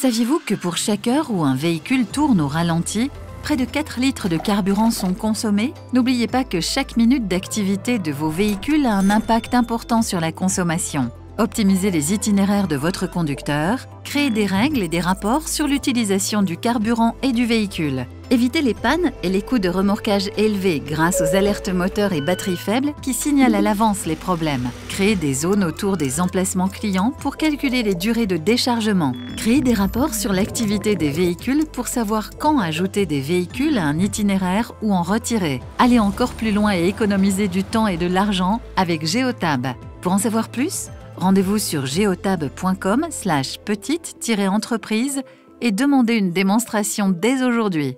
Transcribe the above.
Saviez-vous que pour chaque heure où un véhicule tourne au ralenti, près de 4 litres de carburant sont consommés? N'oubliez pas que chaque minute d'activité de vos véhicules a un impact important sur la consommation. Optimisez les itinéraires de votre conducteur, créez des règles et des rapports sur l'utilisation du carburant et du véhicule. Évitez les pannes et les coûts de remorquage élevés grâce aux alertes moteurs et batteries faibles qui signalent à l'avance les problèmes. Créez des zones autour des emplacements clients pour calculer les durées de déchargement. Créez des rapports sur l'activité des véhicules pour savoir quand ajouter des véhicules à un itinéraire ou en retirer. Allez encore plus loin et économisez du temps et de l'argent avec Geotab. Pour en savoir plus, Rendez-vous sur geotab.com slash petite-entreprise et demandez une démonstration dès aujourd'hui.